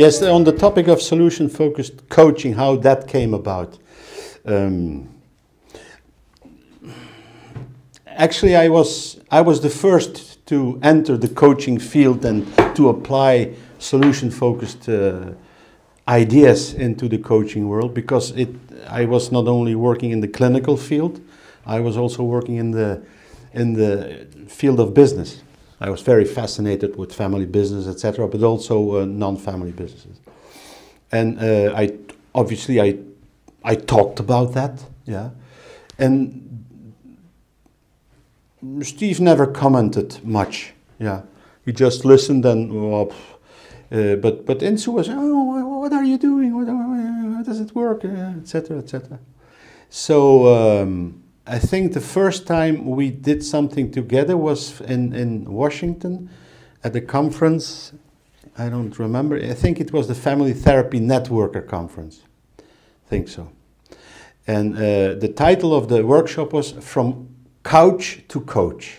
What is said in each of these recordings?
Yes, on the topic of solution-focused coaching, how that came about. Um, actually, I was I was the first to enter the coaching field and to apply solution-focused uh, ideas into the coaching world because it. I was not only working in the clinical field, I was also working in the in the field of business. I was very fascinated with family business, etc., but also uh, non-family businesses. And uh, I obviously I I talked about that, yeah. And Steve never commented much, yeah. He just listened and well, uh, but but Insoo was oh what are you doing? How does it work? Etc. Etc. So. Um, I think the first time we did something together was in, in Washington at the conference. I don't remember. I think it was the Family Therapy Networker Conference. I think so. And uh, the title of the workshop was From Couch to Coach.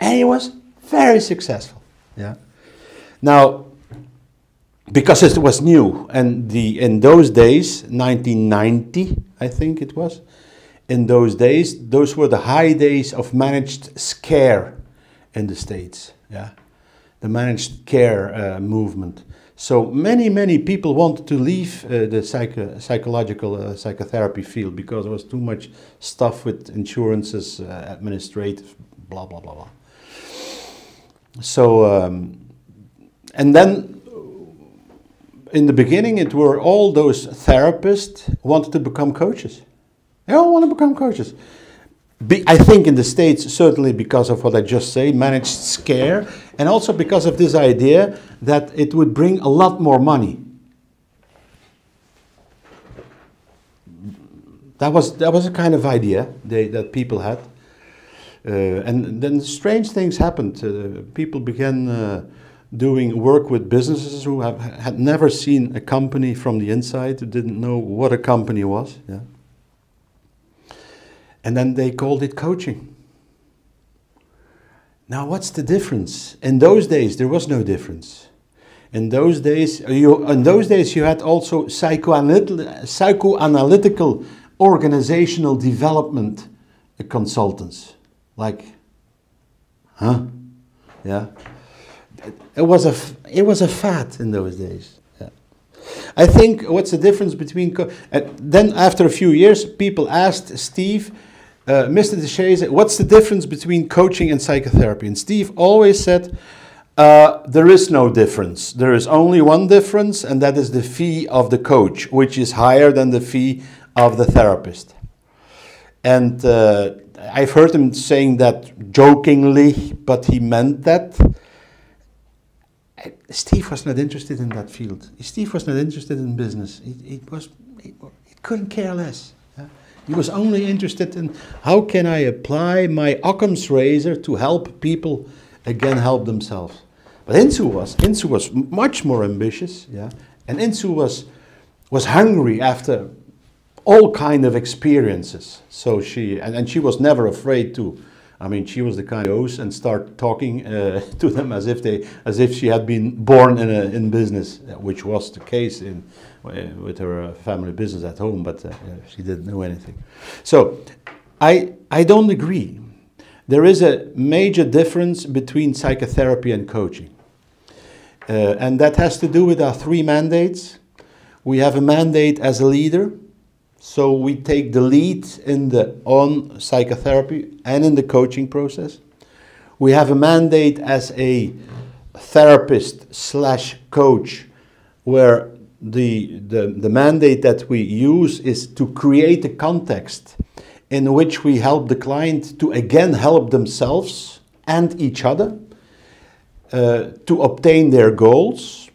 And it was very successful. Yeah. Now, because it was new, and the in those days, 1990, I think it was, in those days, those were the high days of managed care in the States. Yeah, the managed care uh, movement. So many, many people wanted to leave uh, the psycho psychological uh, psychotherapy field because there was too much stuff with insurances, uh, administrative, blah, blah, blah, blah. So, um, and then in the beginning, it were all those therapists wanted to become coaches. They all want to become coaches. Be, I think in the States, certainly because of what I just said, managed scare, and also because of this idea that it would bring a lot more money. That was, that was a kind of idea they, that people had. Uh, and then strange things happened. Uh, people began uh, doing work with businesses who have, had never seen a company from the inside, didn't know what a company was. Yeah. And then they called it coaching. Now, what's the difference? In those days, there was no difference. In those days, you, in those days, you had also psychoanalytical, psychoanalytical organizational development consultants. Like, huh? Yeah. It was a, it was a fad in those days. Yeah. I think what's the difference between. Uh, then, after a few years, people asked Steve, uh, Mr. de Shazer, what's the difference between coaching and psychotherapy? And Steve always said, uh, there is no difference. There is only one difference, and that is the fee of the coach, which is higher than the fee of the therapist. And uh, I've heard him saying that jokingly, but he meant that. Steve was not interested in that field. Steve was not interested in business. He, was, he, he couldn't care less. He was only interested in how can I apply my Occam's razor to help people again help themselves. But Insoo was Insoo was much more ambitious, yeah, and Insoo was was hungry after all kind of experiences. So she and, and she was never afraid to. I mean, she was the kind of goes and start talking uh, to them as if they as if she had been born in a, in business, which was the case in uh, with her uh, family business at home, but uh, she didn't know anything. So I, I don't agree. There is a major difference between psychotherapy and coaching. Uh, and that has to do with our three mandates. We have a mandate as a leader, so we take the lead in the on psychotherapy and in the coaching process. We have a mandate as a therapist slash coach, where the, the, the mandate that we use is to create a context in which we help the client to again help themselves and each other uh, to obtain their goals,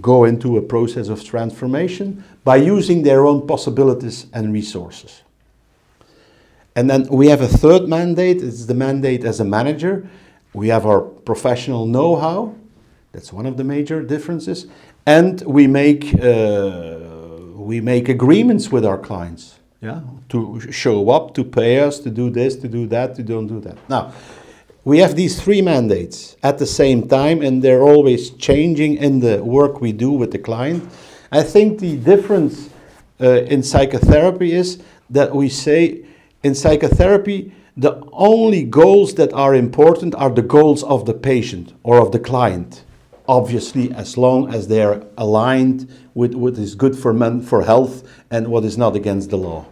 go into a process of transformation by using their own possibilities and resources. And then we have a third mandate, it's the mandate as a manager. We have our professional know-how, that's one of the major differences and we make uh, we make agreements with our clients yeah to show up to pay us to do this to do that to don't do that now we have these three mandates at the same time, and they're always changing in the work we do with the client. I think the difference uh, in psychotherapy is that we say in psychotherapy, the only goals that are important are the goals of the patient or of the client. Obviously, as long as they are aligned with what is good for men, for health, and what is not against the law.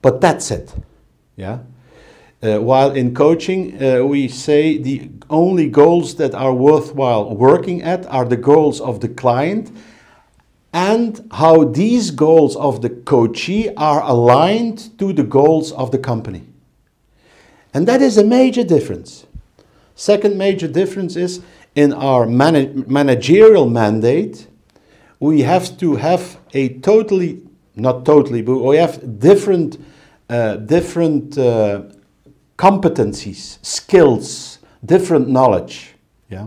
But that's it. Yeah. Uh, while in coaching, uh, we say the only goals that are worthwhile working at are the goals of the client and how these goals of the coachee are aligned to the goals of the company. And that is a major difference. Second major difference is in our manage managerial mandate, we have to have a totally, not totally, but we have different, uh, different uh, competencies, skills, different knowledge. Yeah.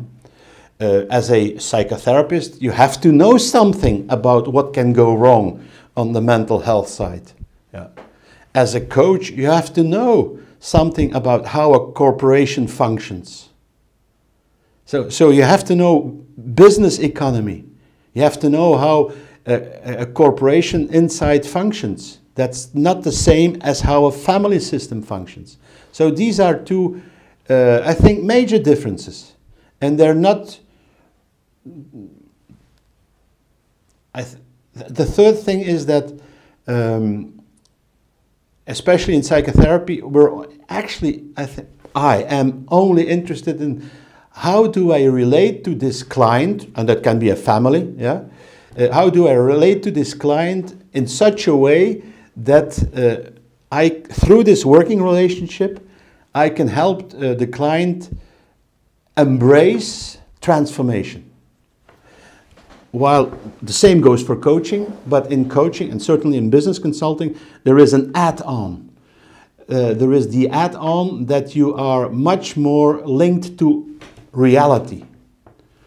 Uh, as a psychotherapist, you have to know something about what can go wrong on the mental health side. Yeah. As a coach, you have to know something about how a corporation functions. So, so you have to know business economy. You have to know how a, a corporation inside functions. That's not the same as how a family system functions. So these are two, uh, I think, major differences. And they're not. Th the third thing is that, um, especially in psychotherapy, we're actually, I, th I am only interested in how do I relate to this client, and that can be a family, yeah? Uh, how do I relate to this client in such a way that uh, I, through this working relationship, I can help uh, the client embrace transformation. While the same goes for coaching, but in coaching and certainly in business consulting, there is an add on. Uh, there is the add on that you are much more linked to reality.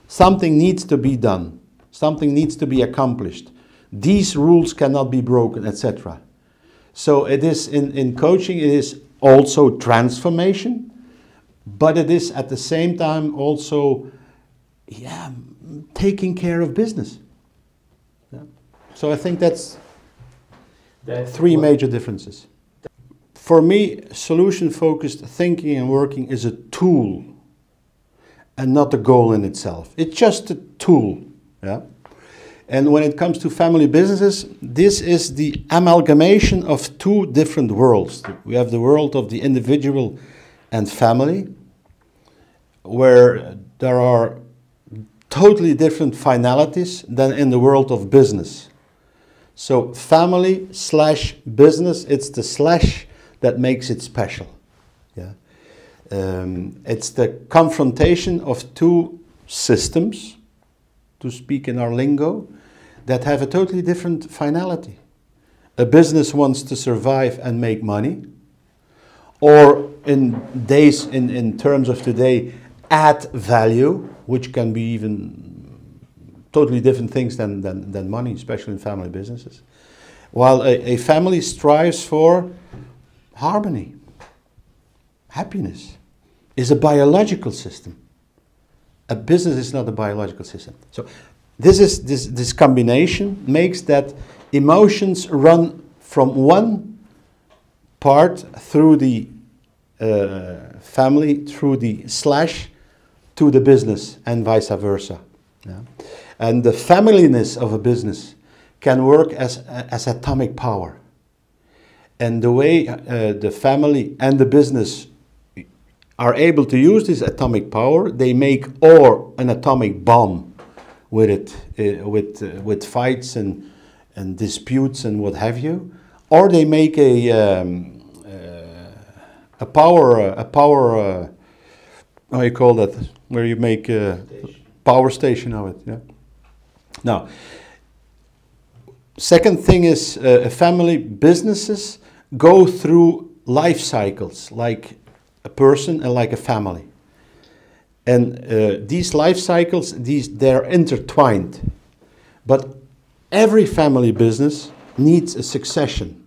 Something needs to be done, something needs to be accomplished. These rules cannot be broken, etc. So it is in, in coaching, it is also transformation, but it is at the same time also, yeah, taking care of business. Yeah. So I think that's that three major differences. For me, solution focused thinking and working is a tool and not a goal in itself. It's just a tool. Yeah? And when it comes to family businesses, this is the amalgamation of two different worlds. We have the world of the individual and family, where there are totally different finalities than in the world of business. So family slash business, it's the slash that makes it special. Yeah, um, It's the confrontation of two systems, to speak in our lingo, that have a totally different finality. A business wants to survive and make money, or in days, in, in terms of today, add value, which can be even totally different things than, than, than money, especially in family businesses. While a, a family strives for harmony, happiness, is a biological system. A business is not a biological system. So this, is, this, this combination makes that emotions run from one part through the uh, family, through the slash, to the business, and vice versa. Yeah? And the familyness of a business can work as, as atomic power. And the way uh, the family and the business are able to use this atomic power, they make or an atomic bomb with it, uh, with, uh, with fights and, and disputes and what have you, or they make a, um, uh, a power, a power, uh, how you call that, where you make a power station of it. Yeah. Now, second thing is uh, family businesses go through life cycles like a person and like a family. And uh, these life cycles, these, they're intertwined. But every family business needs a succession,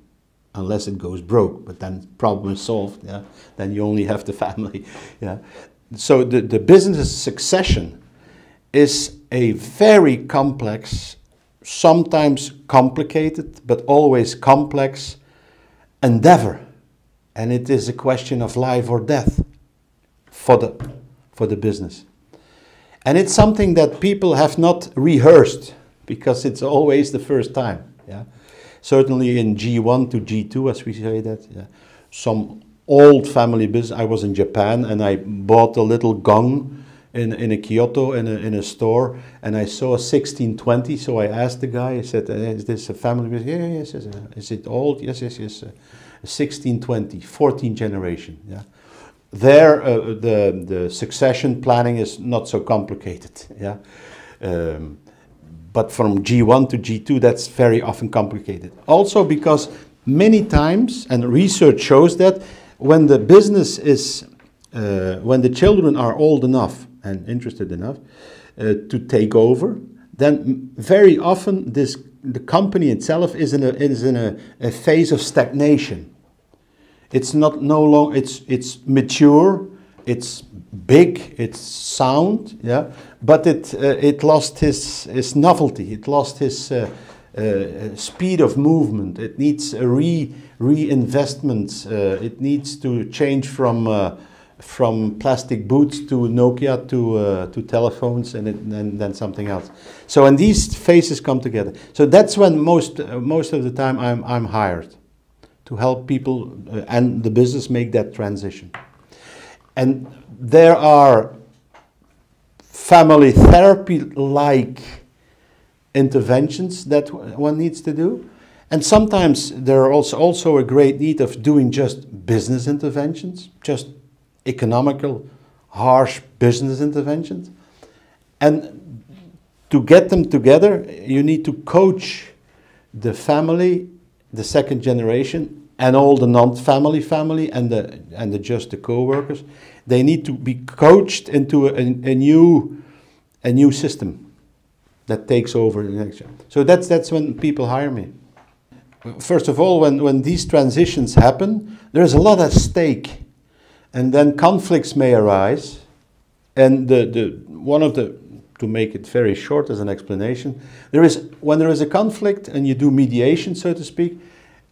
unless it goes broke. But then problem is solved. Yeah, then you only have the family. Yeah, so the the business succession is a very complex, sometimes complicated, but always complex endeavor, and it is a question of life or death for the for the business. And it's something that people have not rehearsed because it's always the first time. Yeah, certainly in G1 to G2, as we say that. Yeah. Some old family business. I was in Japan and I bought a little gong in, in a Kyoto in a, in a store and I saw a 1620. So I asked the guy, I said, Is this a family business? Yeah, yes, yes. Is it old? Yes, yes, yes. Uh, 1620, 14th generation. Yeah. There, uh, the, the succession planning is not so complicated. Yeah. Um, but from G1 to G2, that's very often complicated. Also because many times, and research shows that when the business is, uh, when the children are old enough and interested enough uh, to take over, then very often this the company itself is in a is in a, a phase of stagnation. It's not no long. It's it's mature. It's big. It's sound. Yeah, but it uh, it lost his his novelty. It lost his uh, uh, speed of movement. It needs a re reinvestment. Uh, it needs to change from uh, from plastic boots to Nokia to uh, to telephones and, it, and then something else. So and these phases come together. So that's when most most of the time I'm I'm hired to help people uh, and the business make that transition. And there are family therapy like interventions that one needs to do. And sometimes there are also, also a great need of doing just business interventions, just economical, harsh business interventions. And to get them together, you need to coach the family the second generation and all the non-family family and the and the just the co-workers they need to be coached into a, a new a new system that takes over the next year. so that's that's when people hire me first of all when when these transitions happen there's a lot at stake and then conflicts may arise and the the one of the to make it very short as an explanation, there is when there is a conflict and you do mediation, so to speak,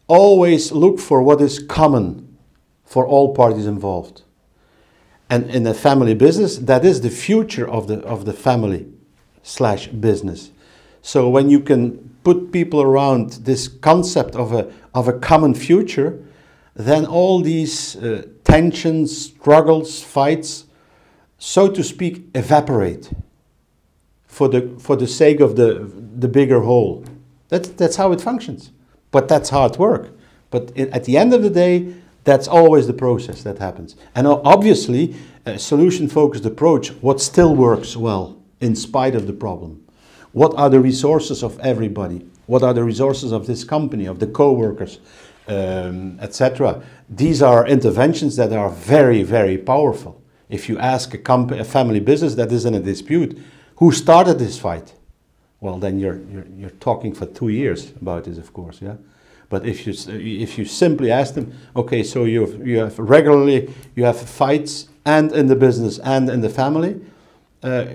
always look for what is common for all parties involved. And in a family business, that is the future of the of the family slash business. So when you can put people around this concept of a of a common future, then all these uh, tensions, struggles, fights, so to speak, evaporate for the, for the sake of the, the bigger whole. That, that's how it functions. But that's hard work. But at the end of the day, that's always the process that happens. And obviously, a solution focused approach, what still works well in spite of the problem? What are the resources of everybody? What are the resources of this company, of the co workers, um, etc.? These are interventions that are very, very powerful. If you ask a, a family business that is in a dispute, who started this fight? Well, then you're, you're, you're talking for two years about this, of course, yeah? But if you, if you simply ask them, okay, so you you have regularly, you have fights and in the business and in the family, uh,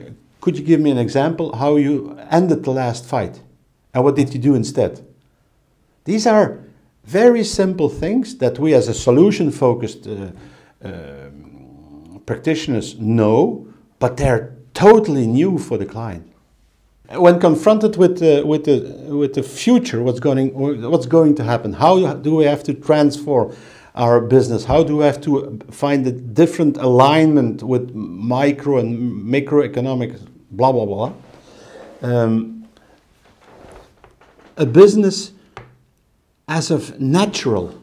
could you give me an example how you ended the last fight? And what did you do instead? These are very simple things that we as a solution-focused uh, uh, practitioners know, but they're totally new for the client. When confronted with the, with the, with the future, what's going, what's going to happen, how do we have to transform our business? How do we have to find a different alignment with micro and macroeconomic, blah, blah, blah. Um, a business, as of natural,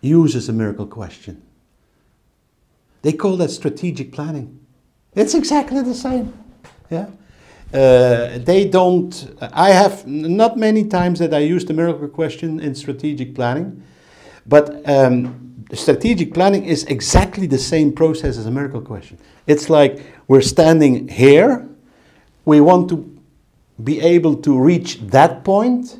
uses a miracle question. They call that strategic planning. It's exactly the same. Yeah. Uh, they don't. I have not many times that I use the miracle question in strategic planning, but um, strategic planning is exactly the same process as a miracle question. It's like we're standing here, we want to be able to reach that point,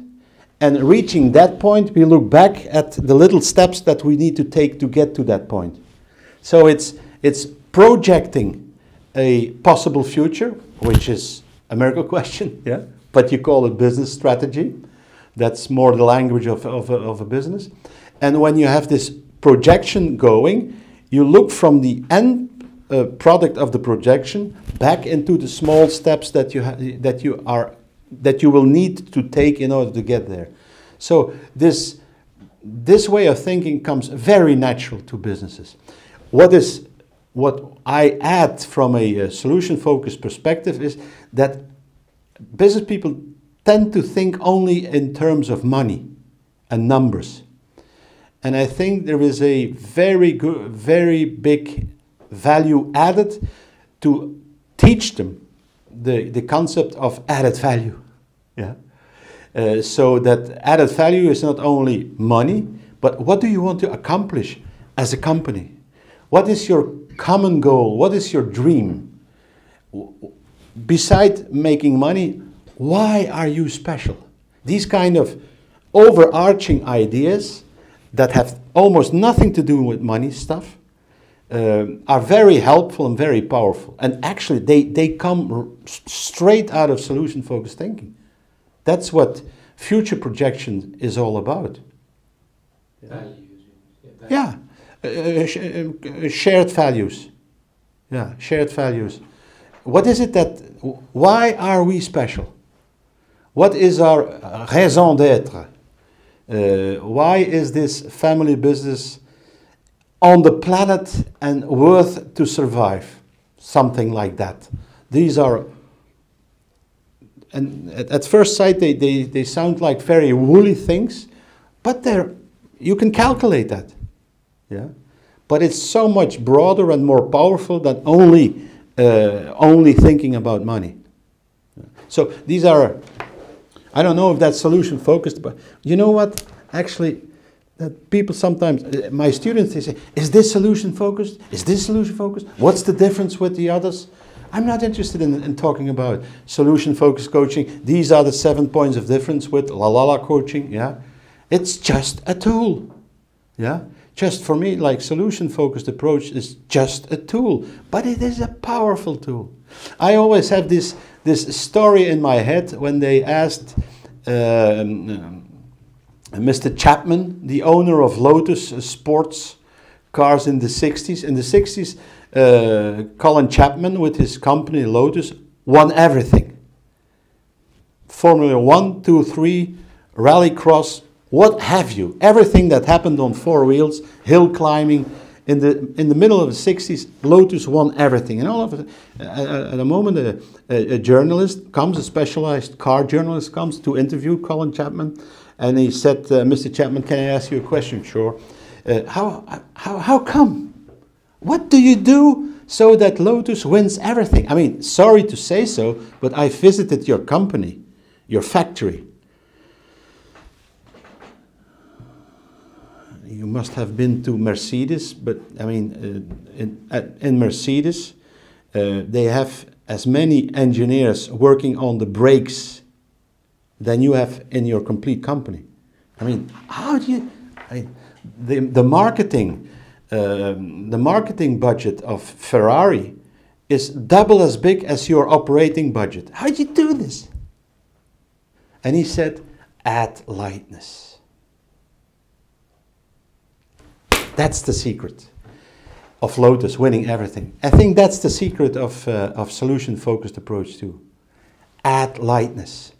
And reaching that point, we look back at the little steps that we need to take to get to that point. So it's, it's projecting a possible future, which is a miracle question, yeah? but you call it business strategy. That's more the language of, of, of a business. And when you have this projection going, you look from the end uh, product of the projection back into the small steps that you, that you are that you will need to take in order to get there. So this, this way of thinking comes very natural to businesses. What is what I add from a, a solution-focused perspective is that business people tend to think only in terms of money and numbers. And I think there is a very good, very big value added to teach them the, the concept of added value. Yeah? Uh, so that added value is not only money, but what do you want to accomplish as a company? What is your common goal? What is your dream? Beside making money, why are you special? These kind of overarching ideas that have almost nothing to do with money stuff uh, are very helpful and very powerful. And actually, they, they come straight out of solution focused thinking. That's what future projection is all about. Yeah, uh, uh, sh uh, shared values. Yeah, shared values. What is it that, why are we special? What is our raison d'etre? Uh, why is this family business on the planet and worth to survive. Something like that. These are, and at, at first sight, they, they, they sound like very woolly things, but they're, you can calculate that. Yeah? But it's so much broader and more powerful than only, uh, only thinking about money. So these are, I don't know if that's solution focused, but you know what? Actually, that people sometimes, my students, they say, is this solution focused? Is this solution focused? What's the difference with the others? I'm not interested in, in talking about solution focused coaching. These are the seven points of difference with La La La coaching. Yeah, it's just a tool. Yeah, just for me, like solution focused approach is just a tool, but it is a powerful tool. I always have this this story in my head when they asked. Um, Mr. Chapman, the owner of Lotus Sports cars in the 60s. In the 60s, uh, Colin Chapman, with his company Lotus, won everything Formula 1, 2, 3, rallycross, what have you. Everything that happened on four wheels, hill climbing. In the, in the middle of the 60s, Lotus won everything. And all of it, at a moment, a, a journalist comes, a specialized car journalist comes to interview Colin Chapman and he said, uh, Mr. Chapman, can I ask you a question? Sure. Uh, how, how, how come? What do you do so that Lotus wins everything? I mean, sorry to say so, but I visited your company, your factory. You must have been to Mercedes, but I mean, uh, in, in Mercedes, uh, they have as many engineers working on the brakes than you have in your complete company. I mean, how do you? I the the marketing, um, the marketing budget of Ferrari is double as big as your operating budget. How do you do this? And he said, add lightness. That's the secret of Lotus winning everything. I think that's the secret of, uh, of solution focused approach too. Add lightness.